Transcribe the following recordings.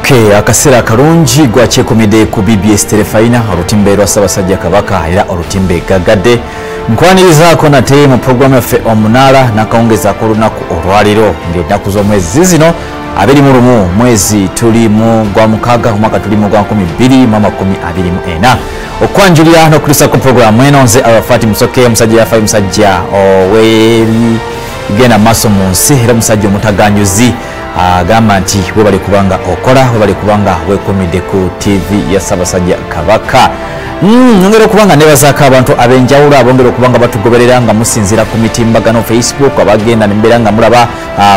ok akaseera akalungi gwakyekomedde ku bbs terefayina olutimbe lwa ssaabasajja kabaka era olutimbe gaggadde nkwanirizako nate mu puroguramu yaffe omunaala nakawungezaako olunaku olwaliro. Ngaennaku z'omwezi zino abiri mu lumu mwezi tuli mu gwa mukaaga omwaka tuli mu gwa 2224 okwanjulira n'okutuusako puroguramu eno nze arafati musoke omusajja yafaayo musajja oweri genda maaso mu nsi era omusajja omutaganyuzi agamba nti we bali kubanga okola webale kubanga wekumidde ku tv ya ssaabasajja kabaka. Nongera okubanga nebazaako abantu ab'enjawulo abongera okubanga batugoberera nga musinzira ku mitimbagano facebook abagenda nembeera nga mulaba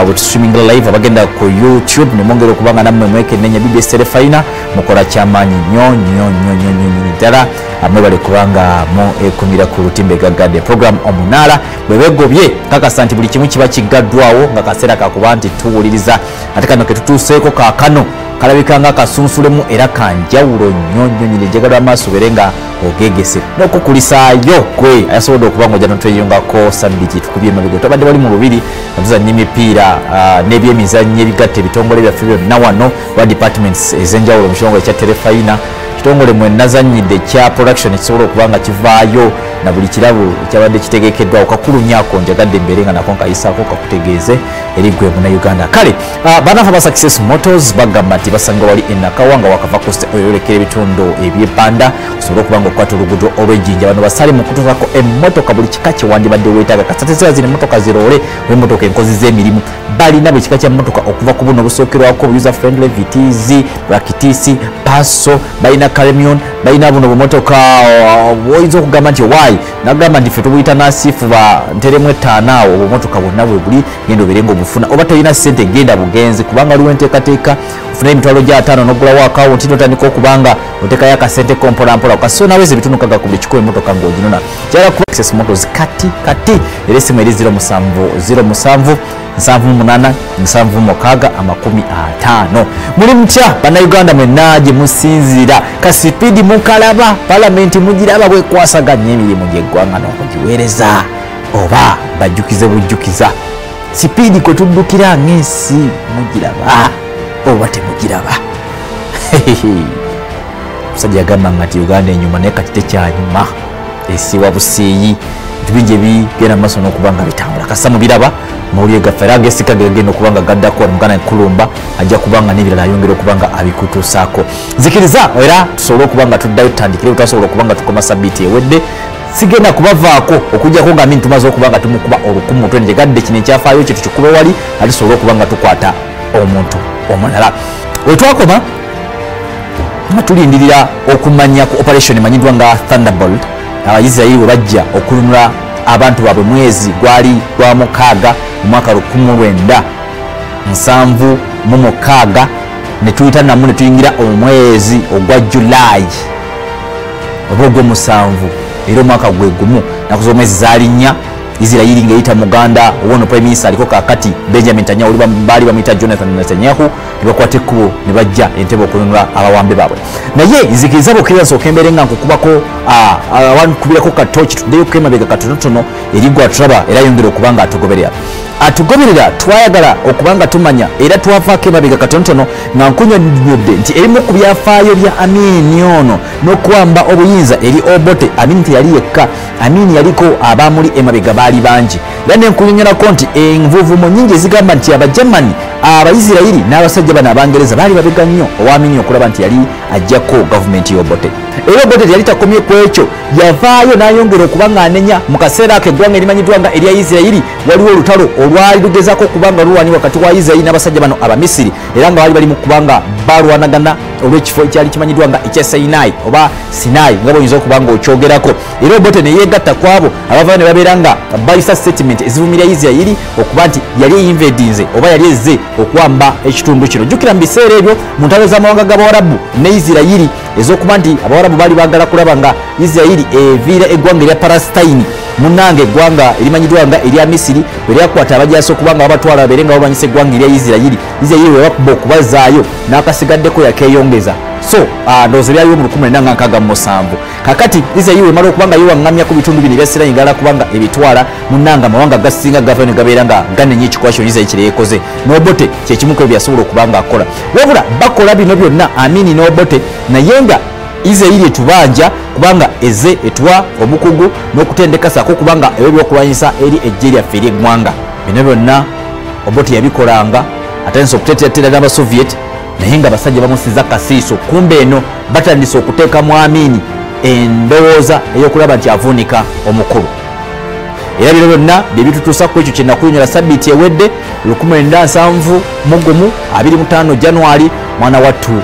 wetuswimming live abagenda ku youtube. Nemwongera okubanga nammwe mwekenenya bbs terefayina mukola kyamaanyi nnyo nnyo nnyo nnyo nnyo ddala. Mwebale kubanga muekumira ku lutimbe gaggadde program omunaala. Bwebegobye kakasa nti buli kimu kiba kigaddwawo nga kaseera kakuba nti tuwuliriza. Ate kano ketutuuseeko kakano kalabika nga kasunsulemu era kanjawulo nnyo nnyo nyini ejagalwa amaaso bere nga ogegese n'okukulisaayo gwe ayasobodde okuba nga ojja notweyongako sabiti tukubye emabega. Tobadde wali mu lubiri natuzanya emipiira n'ebyemizannyo ebigatta ebitongole byaffe byonna wano wa departments ez'enjawulo mu kitongole kya terefayina kitongole mwenazanyidde kya production ekisobola okuba nga kivaayo na buli kirabu ekyabadde kitegekeddwawo kakulunyako njagadde embeere nga nako nkayisaako kakutegeeze eri gwe munauganda kale banafa ba success motors bagamba nti basanga wali enakawa nga wakava koste oyolekera ebitundu ebyepanda osobole okuba nga okukwata oluguudo olwejjinja. Bano basale mu kututako emmotoka buli kika kyewandibadde weetaaga. Kasatesera zino emmotoka ziroole emmotoka enkozi z'emirimu. Balina buli kika kya mmotoka okuva ku buno obusookerwako user friendly vtz rakitisi paso balina caremion balina buno bumotoka oyinza okugamba nti wayi nagamba nti ffe tubuyita nasifuba nteremu etaano awo obumotoka bwonna bwe buli genda obere nga obufuna oba tolina sente genda bugenzi kubanga waliwo enteekateeka ofuna emitwalo gya ataano nogulawo akawunti notandika okubanga otekayo akasente kompolampola kasi onaweza ebitunukaga ku buli kiko emotoka ngaoginona kyala kuba access motors kati. Kati era esimu eri 07 07 78 76 50 muli mutya bannayuganda mwenna gye musinziira kasipidi mukalaba palamenti mugiraba bwekwasaganya emirimu gyeggwanga n'okugiweereza oba bajukize bujjukiza sipiidi kwe tuddukira ng'ensi mugiraba oba temugiraba musajja yagambanga ti uganda enyuma naye kati tekyanyuma. Esiwa busiiyi bingi ebigenda maaso n'okuba nga bitambula. Kasa mubiraba mawulire gaffe era agesika gegenda okuba nga gaddako muganda kulumba ajja kuba nga n'ebirala ayongera okuba nga abikutuusaako. Zikiriza era tusobole okuba nga tuddayo tutandikire tutasobola okuba nga tukoma sabiiti ewedde sigenda kubavaako okujjako nga mini tumaze okuba nga tumukuba olukumu. Mutwe njegadde kino ekyafaayo kye tukikube wali ate tusobole okuba nga tukwata omuntu omulala. Wetwakoma nga tulindirira okumanya ku operation emanyiddwa nga thunderbolt abaisirairi bwe bajja okulumula abantu baabwe mwezi gwali gwa mukaaga mu mwaka 1976 ne tuyita namu ne tuyingira omwezi ogwa julaayi oba ogwomusanvu era omwaka gwe gumu naku z'omwezi zaali nnya isirayiri ngaeyita muganda owono prime minister aliko kakati benjamin netanyahu baali bamuyita jonathan netanyahu nebakwata ekkubo ne bajja entebe okununula abawambe baabwe. Naye nzikiriza bukiriza nsooka embeere nga nkukubako wankubirako katoki tuddeyo kukemabega katonotono eri tulaba era yongere okuba nga atugoberera atugoberera twayagala okubanga tumanya era twavaako emabega katonotono nga nkunyonyodde nti erimu ku byafaayo bya amini ono n'okuwamba obuyinza eri obote. Amini teyali yekka amini yaliko abamuli emabega baali bangi. Era nenkunyonyolako nti envuvumo nyingi ezigamba nti abajamani abaisirairi n'abasajja bano abangereza baali babega nnyo owamini okulaba nti yali ajjako gavumenti y'obote era obote teyali takomye ku ekyo yavaayo n'ayongera okuba nga anenya mu kaseera ako eggwanga erimanyiddwa nga erya isirairi waliwo olutalo olwali lugezaako okuba nga lulwani wakati wa isirairi n'abasajja bano abamisiri era nga baali bali mu kuba nga balwanagana olw'ekifo ekyali kimanyiddwa nga ekya sinai oba sinai nga boyinza okuba nga okyogerako era obote neyegatta ku abo abavayo ne babeera nga bayisa statement ezivumira isirayiri okuba nti yali eyinvedinze oba yali ezze okuwamba ekitundu kino. Jukira mu biseera ebyo mu ntalo z'amawanga g'abawarabu ne isirayiri ez'okuba nti abawarabu baali baagala kulaba nga isirayiri eviira eggwanga erya palestine munange eggwanga erimanyiddwa nga erya misiri bwe lyakwata abajasi okubanga babatwala babeere nga balwanyisa eggwanga erya isirairi isirairi webakuba okubazaayo n'akasigaddeko yakeyongeza. So ah, ndowooza byaliwo mu 1967 kakati isirairi wemala okubanga yewaŋŋamya ku bitundu bino ebyasirayingala kubanga ebitwala munanga amawanga gasinga gava ne gabeera nga ganenya ekikwasyo isirairi kyeyekoze nobote kyekimuku ebyo yasobola okubanga akola. Wabula bakola bino byonna amini nobote naye nga isirairi etubanja kubanga eze etuwa obukugu n'okutendekasako kubanga ebyo byokulwanyisa eri ejje lyaffe eryeggwanga bino byonna obote yabikolanga atandisa okuteteratera n'abasoviet naye nga basajja bamusiza kasiiso. Kumbe eno batandise okuteeka mu amini endowooza ey'okulaba nti avuunika omukulu. Era bino byonna byebitutuusa ku ekyo kyenakuyonyola sabiiti ewedde 1975 januari mwana wattu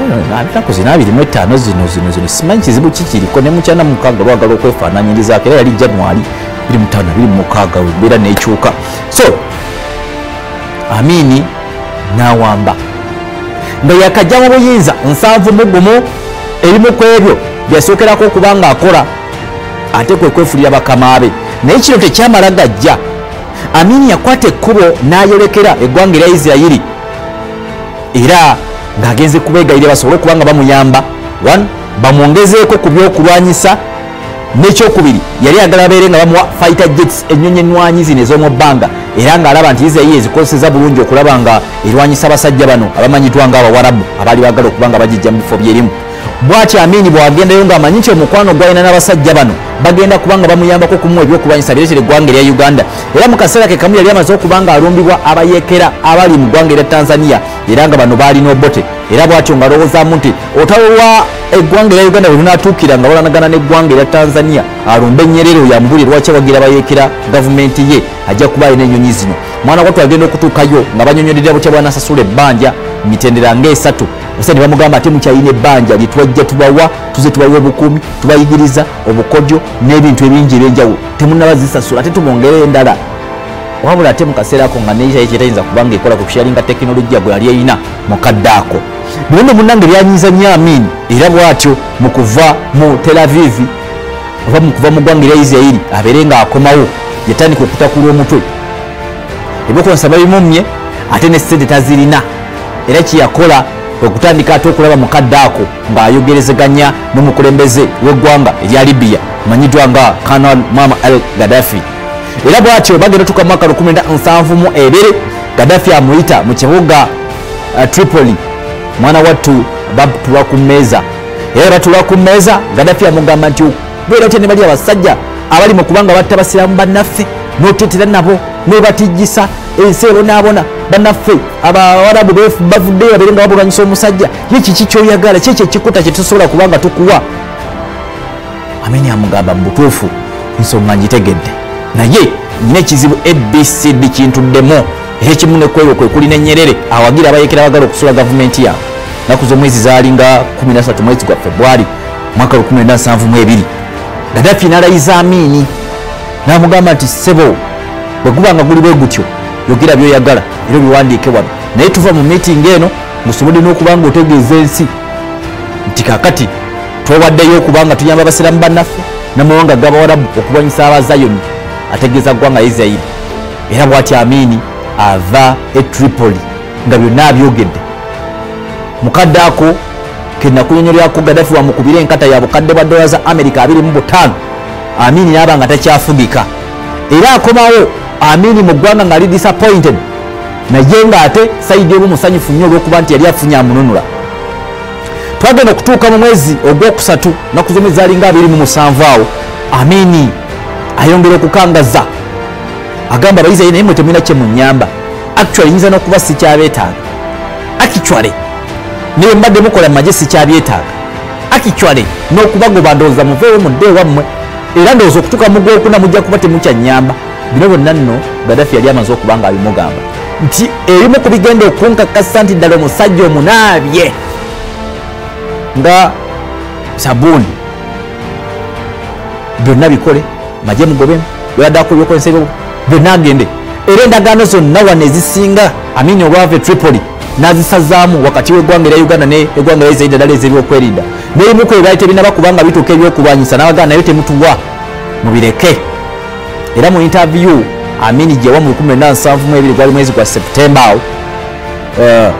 ennaku zino abiri mu etaano zino zino zino simanyi kizibu kikiriko ne mukyana mukaaga lwagala okwefaananyirizaako era yali januari 25 beera nekyuka. So amini nawamba. Nga yakajja mu buyinza nsanvu mu gumu ebimu ku ebyo byasookerako okuba nga akola ate kwe kwefulira bakama be. Naye kino tekyamala gajja. Amini yakwata ekkubo n'ayolekera eggwanga erya isirayiri era ng'agenze kubeegayire basobole okuba nga bamuyamba. One bamwongezeeko ku byokulwanyisa nekyokubiri. Yali agala babeere nga bamuwa fighter jets ennyonyi enwanyi zino ez'omu bbanga era ng'alaba nti isirayiri ezikozeseza bulungi okulaba nga erwanyisa abasajja bano abamanyiddwa nga abawarabu abaali bagala okuba nga bagijja mu bifo byerimu bwati amini bwagendayo ng'amanyi nti omukwano gwalina n'abasajja bano. Bagenda kubanga bamuyambako kumuwa ebyokulwanyisa bireetera eggwanga erya uganda. Era mu kaseera ke kamu yali amaze okuba nga alumbibwa abayekera abali mu ggwanga erya tanzania era nga bano baalina obote era bwatyo nga alowoozaamu nti otawolwa eggwanga erya uganda bwe lunatuukira nga balanagana n'eggwanga erya tanzania alumbe enyerere oyo amubulire lwaki awagira bayeekera gavumenti ye ajja kuba alina ennyonyi zino? Mwana wattu agenda okutuukayo nga banyonyolera butya bwanasasula ebbanja mitendera ngaesatu ose ne bamugamba ate mukyalina ebbanja lyetwajja tubawa tuze tubawa obukuumi tubayigiriza obukodyo n'ebintu ebingi ebyenjawulo. Temunabazisasula ate tubongere endala. Wabula ate mukaseera ako nga neishayi kyetayinza kubanga ekola ku kyalinga tekinologiya gwe yali erina mukadde ako bino no munange byanyiza nnyo amini era bw'atyo mu kuva mu tel avivi oba mukuva mu ggwanga erya isirairi abeere nga akomawo yatandika okutakula omutwe. Ebyokulwanyisa babimumye ate ne sente tazirina. Era kyeyakola okutandika ate okulaba mukadde ako ng'ayogerezeganya n'omukulembeze w'eggwanga erya libiya manyiddwa nga kanal mama al gaddafi. Era bwatyo bagenda tuka mwaka 172 gaddafi amuyita mu kibuga uh, tripoli mwana wattu batulwa ku mmeeza. Era batulwa ku mmeeza gaddafi amugamba nti beera otya ne bali abasajja abali mu kubanga batta basiramu bannaffe n'otetera nabo nebatijjisa ensi ebonaabona bannaffe abawarabu bavuddeyo babeere nga babulwanyisa omusajja. Ye kiki kyoyagala? Kyekyo ekikuta kyetusobola kubanga tukuwa? Amini amugamba mu butuufu ensonga ngitegedde naye nyina ekizibu abcd kintuddemu era ekimu nekweyo kwe kuli nenyerere awagira abayekera abagala okusula gavumenti yaabwe naku z'omwezi zalinga 13 mwezi gwa februari mwaka 1972 gadafi nalayiza amini namugamba nti sebo bwe guba nga guli bwe gutyo yogera byoyagala era biwandiike wano. Naye tuva mu miitingi eno ngusobodde n'okuba nga otegeeza ensi nti kakati twawaddeyo okuba nga tuyamba abasiramu bannaffe namawanga gabawarabu okulwanyisa abazayoni ategeeza ggwanga isirairi era bwati amini ava e tripoli nga byonna abyogedde mukadde ako kenakunyonyolerako gadafi wamukubira enkata ya bukadde bwa dola za amerika 25 amini naba nga takyafugika era akomawo amini mu ggwanga ngaali disappointed. Naye ngaate saidi omu musanyufu nnyo olwokuba nti yali afunye amununula. Twagenda okutuuka mu mwezi ogwokusatu naku zomwezi zalinga 27 awo. Amini ayongera okukangaza agamba abaisirairi naye mwe temulina kye munyamba. Actually nyinza n'okuba sikyabeetaaga actually naye mbadde mukola maje sikyabyetaaga actually n'okubagoba ndowooza muveewo mudde ewammwe era ndowooza okutuuka mu gwokuna mujja kuba temukyanyamba bino byonna nno gadafi yali amaze okuba nga abimugamba. Nti ebimu ku bigenda okunkakasa nti ddala omusajja omunaabye nga sabuuni byonna bikole maje mugobemu weyaddako ebyokozesa ebyo byonna agende era endagaano zonna wano ezisinga amini obwava tripoli nazisazaamu wakati w'eggwanga erya uganda neggwanga lyaisrairi ddala ez'ebyokwerinda n'ebimuku ebyali tebinaba kubanga bituuka ebyokulwanyisa n'abaganda naye temutuwa. Mubireke. Era mu interview amini gyewa mu 172 gwali mwezi gwa septemba awo eh,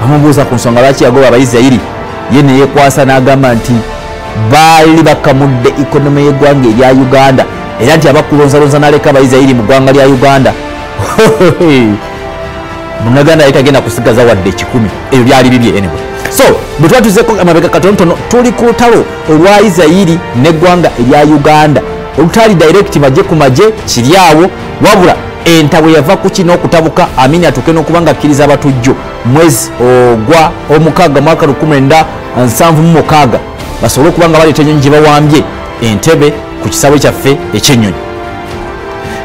bamubuuza ku nsonga lwaki yagoba abaisirairi ye neyekwasa n'agamba nti baali bakamudde ikonomi y'eggwanga erya uganda era nti abakulonzalonza naleka abaisirairi mu ggwanga lya uganda. Munaganda yali tagenda kusigaza wadde ekikumi ebyo byali bibye anyway. So bwe twatuzeko amabega katonotono tuli ku lutalo olwa isirairi neggwanga erya uganda. Olutali direct maje ku maje kiri awo wabula entabwe yava ku kino okutabuka amini atuke n'okuba nga akkiriza abatujjo. Mwezi ogwa omukaaga mwaka 1976 basobole okuba nga baleeta enyonyi gye bawambye. Entebe ku kisabo kyaffe ekyenyonyi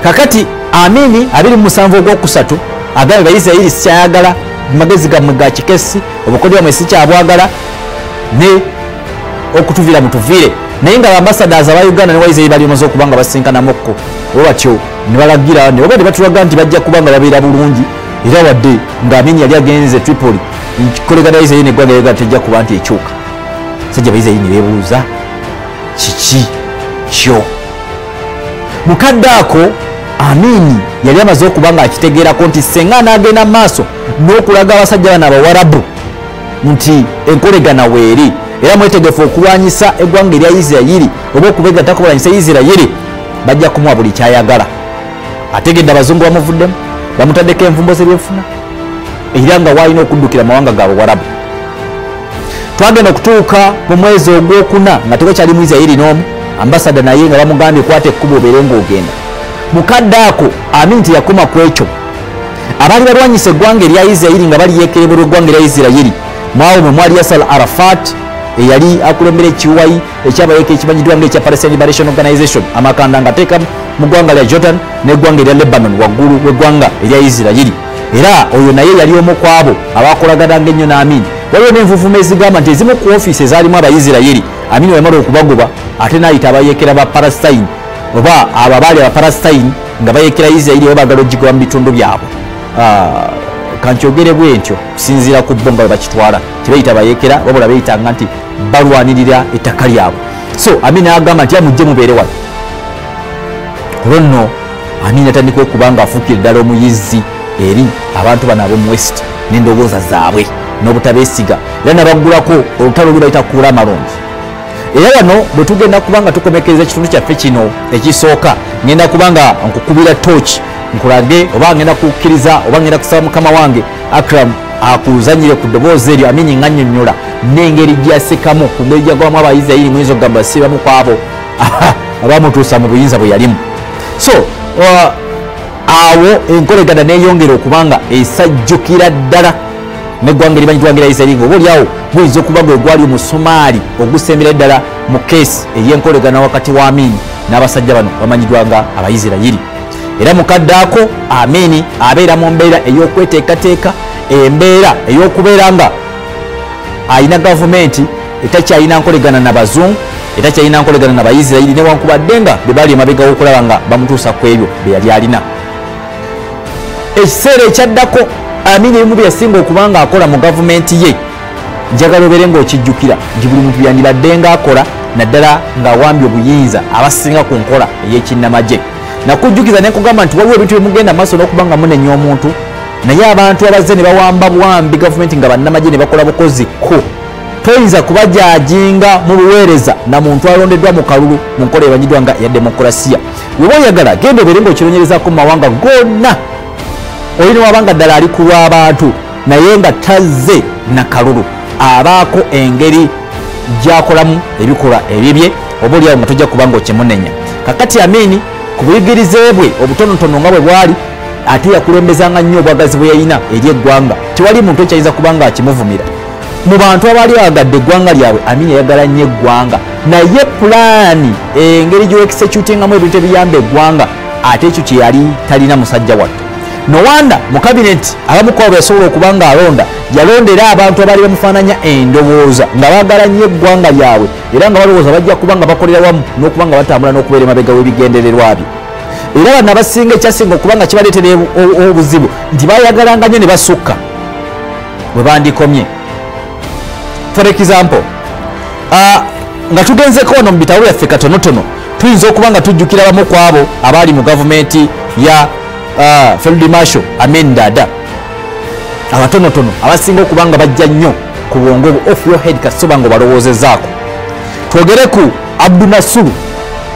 kakati amini 27 ogwokusatu agambe baisirairi sikyayagala magezi gammwe ga kikesi obukodyo bwamwe sikyabwagala ne okutuvira mutuviire naye nga bambasadas aba uganda ne waisirairi bali omaze okuba nga basinkanamukko oba batyo ne balagira ne oba ne batulaga nti bajja kuba nga babeera bulungi era wadde nga amini yali agenze tripoli kolekana isirairi neggwanga yaga tejja kuba nti ekyuka. Sajja baisirairi ne beebuuza kiki kyo. Mukadde ako amini yali amaze okuba nga akitegeerako nti senga n'agenda mu maaso n'okulaga abasajja bano abawarabu nti enkolegana weeri. Era mwetegefu okulwanyisa eggwanga erya isirairi oba okubegatta kulwanyisa isirairi bajja kumuwa buli kyayagala. Ategedde abazungu bamuvuddemu bamutaddeko envumbo zebyefuna era nga walina okuddukira mawanga gaabwe warabu twagenda okutuuka mu mwezi ogwokuna nga tewakyali mu isirairi n'omu ambasada naye nga bamugambye kwata ekkuba obeere ngaogenda mukadde ako amini teyakoma ku ekyo. Abaali balwanyisa eggwanga erya isirairi nga bali yekerebera eggwanga erya isirairi mwawo mwe mwali yasal arafat eyali akulembera ekiwayi ekyabayeka ekimanyiddwa nga ekya palestine liberation organization. Amakanda nga ateeka mu ggwanga lya jordan neggwanga erya lebanon waggulu w'eggwanga erya isirairi era oyo naye yali omu ku abo abakolagananga ennyo n'amini waliwo n'envuvuma ezigamba nti ezimu ku ofiisi ezaalimu abaisirairi amini wemala okubagoba ate n'ayita abayekera ba palestine oba abo abaali abapalestine nga bayekera isirairi oba bagala ogigoba mu bitundu byabwe. Kankyogere bwe ntyo kusinziira ku bo nga bwe bakitwala. Tebayita bayekera wabula beyitanga nti balwanirira ettaka lyabwe. So amini agamba nti amujje mubeere wano. Olwo nno amini atandika okuba nga afuukire ddala omuyizzi eri abantu bano ab'omu west n'endowooza zaabwe n'obutabeesiga. Era nabaggulako olutalo lwe bayita kuula amalungi era wano bwe tugenda kuba nga tukomekereza ekitundu kyaffe kino ekisooka ngenda kuba nga nkukubira tooki nkulage oba ngenda kukkiriza oba ngenda kusaba mukama wange akram akuzanyire ku ddoboozi eryo amini nga nnyonnyola. N'engeri gyasekamu ku ngeri gyagwamu abaisirairi muyinza okugamba sibamu ku abo abamutuusa mu buyinza bwe yalimu. So uh, awo enkolegana neyongera okuba nga esajjukira ddala neggwanga erimanyiddwa nga isirairi nga oba oliawo guyinza okuba gwe gwali omusumaali ogusembera ddala mu keesi ey'enkolegana wakati wa amini n'abasajja bano bamanyiddwa nga abaisirairi era mukadde ako amini abeera mu mbeera ey'okweteekateeka embeera ey'okubeera nga alina gavumenti etakyalina nkolegana na bazungu etakyalina nkolegana na baisirairi newankubadde nga be bali emabega w'okulaba nga bamutuusa ku ebyo bye yali alina. Ekiseera ekyaddako amini ebimu byeyasinga okuba nga akola mu gavumenti ye. Njagala obeere ngaokijjukira nti buli muntu yandibadde nga akola naddala ng'awambye obuyinza abasinga ku nkola ey'ekinnamagye. Nakujjukiza nekugamba nti waliwo ebintu byemugenda maaso n'okuba nga munenya omuntu naye abantu abazze ne bawamba bwambi gavumenti nga bannamagye ne bakola bukozi ko toyinza kubajajinga mu buweereza na muntu alondeddwa mu kalulu mu nkola ebanyiddwa nga ya demokulasiya weba oyagala genda obeere ngaokironyerezaako mu mawanga gonna olina wabanga ddala ali ku lw'abantu naye nga tazze na kalulu. Abaako engeri gyakolamu ebikolwa ebibye oba oliawo nga tojja kuba nga okimunenya kakati amini ku buyigirize bwe obutonotono nga bwe bwali ate yakulembezanga nnyo obwagazi bwe yalina eri eggwanga. Tewali muntu ekyayinza kuba nga akimuvumira. Mu bantu abaali bagadde eggwanga lyabwe amini yayagala nnyo eggwanga. Naye pulaani engeri gyowekisekutingamu ebintu ebiyamba eggwanga ate ekyo kyeyali talina musajja wattu nowanda mu kabineti abamukwabo yasobola okuba nga alonda yalondera abantu abaali bamufaananya endowooza nga baagala nnyo eggwanga lyabwe era nga balowooza bajja kuba nga bakolera wamu n'okuba nga batambula n'okubeera emabega w'ebigendererwa bye era bano abasinga ekyasinga okuba nga kibaleetera obuzibu nti bayagalanga nnyo ne basukka. Bwe bandikomye. For example nga tugenzeko wano mu bitabo byaffe katonotono tuyinza okuba nga tujjukira bamu ku abo abaali mu gavumenti ya field marshal amen dada. Abatonotono abasinga okuba nga bajja nnyo ku bwongo bwo. Off your head kasisoba nga obalowoozezaako twogere ku abdunasuru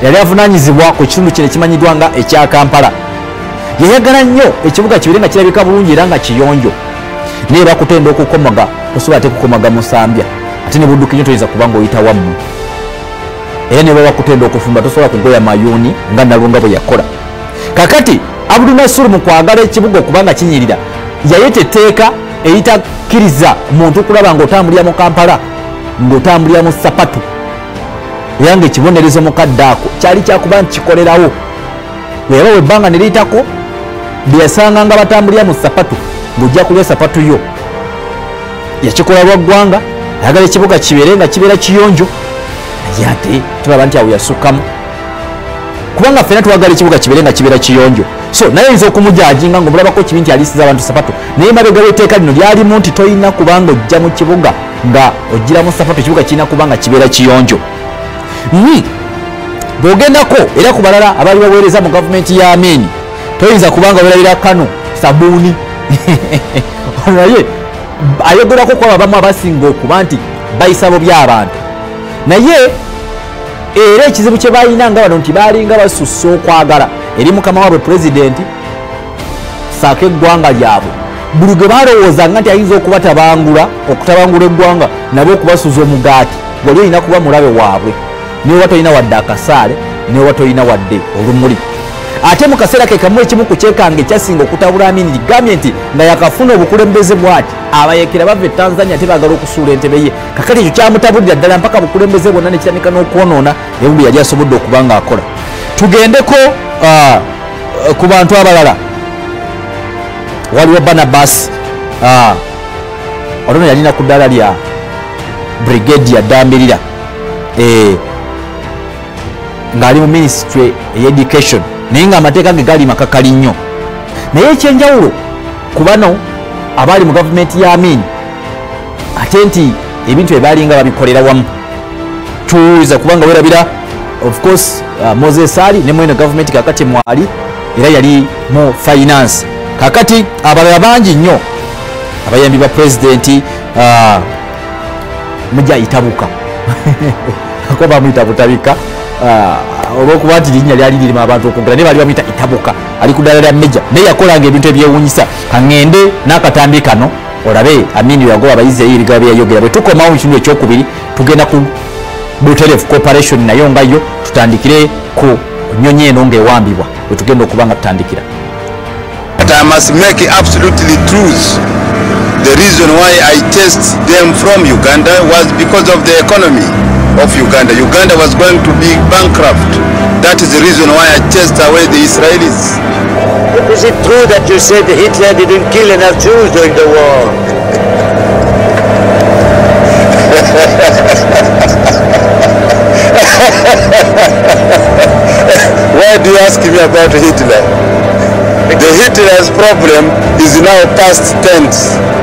yali avunanyizibwa ku kitundu kino ekimanyiddwa nga ekya kampala. Yayagala nnyo ekibuga kibire nga kirabika bulungi era nga kiyonjo. Naye bakutenda okukomaga tosobola ate kukomaga musambya ate ne budduka nnyo toyinza kuba nga oyita wammwe era ne babakutenda okufumba tosobola kugoya mayuuni nga nalunga bwe yakola. Kakati abdunasuru mu kwagala ekibuga okuba nga kinyirira. Yayeta etteeka eritakkiriza muntu kulaba ngaotambulira mu kampala ngaotambulira mu sapatu. Era nga ekibonerezo mukadde ako kyali kyakuba nti kikolerawo. Weba webbanga neriyitako byeyasanga nga batambulira mu sapatu ngaojja kulya sapatu yo. Yakikola lwa ggwanga ayagala ekibuga kibeere nga kibeera kiyonjo. Naye ate tulaba nti awo yasukkamu kubanga fena twagala ekibuga kibeere nga kibeera kiyonjo. So naye oyinza okumujajinga ngaomulabako kibi nti alisiza abantu sapatu naye mabega weteeka lino lyalimu nti tolina kubanga ojja mu kibuga nga ogiramu sapatu ekibuga kirina kuba nga kibeera kiyonjo. Mm. bwogendako era ku balala abaali baweereza mu gavumenti ya amini toyinza kubanga werabira kano sabuuni naye ayogerako kwaba bamu abasinga okuba nti bayisabo by'abantu naye era ekizibu kye balina nga bano nti balinga basussa okwagala. Eri mukama waabwe pulezidenti saako eggwanga lyabwe. Buli gwe balowoozanga nti ayinza okubatabangula okutabangula eggwanga nabwe okubasuza omugaati wali olina kuba mulabe waabwe. Niwewa tolina wadde akasaale niwewa tolina wadde olumuli ate mu kaseera ke kamu ekimu ku kyekanga ekyasinga okutabula amini ligambye nti nga yakafuna obukulembeze bwati. Abayekera bava e tanzania ate bagala okusuula entebe ye. Kakati ekyo kyamutabulira ddala mpaka bukulembeze bwonna nekitandika n'okwonoona ebuli yali asobodde okuba nga akola tugendeko uh, ku bantu abalala. Waliwo barnabas uh, olwono yalina ku ddala lya brigade yadambirira eh, ng'ali mu ministry eyeducation naye ngaamateeka ge gali makakali nnyo. Naye ekyenjawulo ku bano abaali mu gavumenti ya amin ate nti ebintu byebalinga babikolera wamu. Tuwuliza kubanga werabira of course uh, moses ali ne mwene gavumenti kakati mwali era yali mu finance. Kakati abalala bangi nnyo abayambi ba pulezidenti uh, mujja itabuka ako bamuyita butabika. uh, olwokuba nti linnya lyali lirimu abantu okwogera naye bali bamuyita itabuka. Ali ku ddala lya meja. Naye yakolanga ebintu ebyewunyisa kaŋŋende n'akatambi kano olabe amini yagoba abayizi eyo ebigaba byeyayogera bwe tukomawo mu kitundu ekyokubiri tugenda ku buterefu corporation nayo nga yo tutandikire ku nyonyi eno ng'ewambibwa. Bwe tugenda okuba nga tutandikira. I must make absolutely truth. The reason why I chased them from Uganda was because of the economy of Uganda. Uganda was going to be bankrupt. That is the reason why I chased away the Israelis. Is it true that you said Hitler didn't kill enough Jews during the war? Why do you ask me about Hitler? The Hitler's problem is now past tense.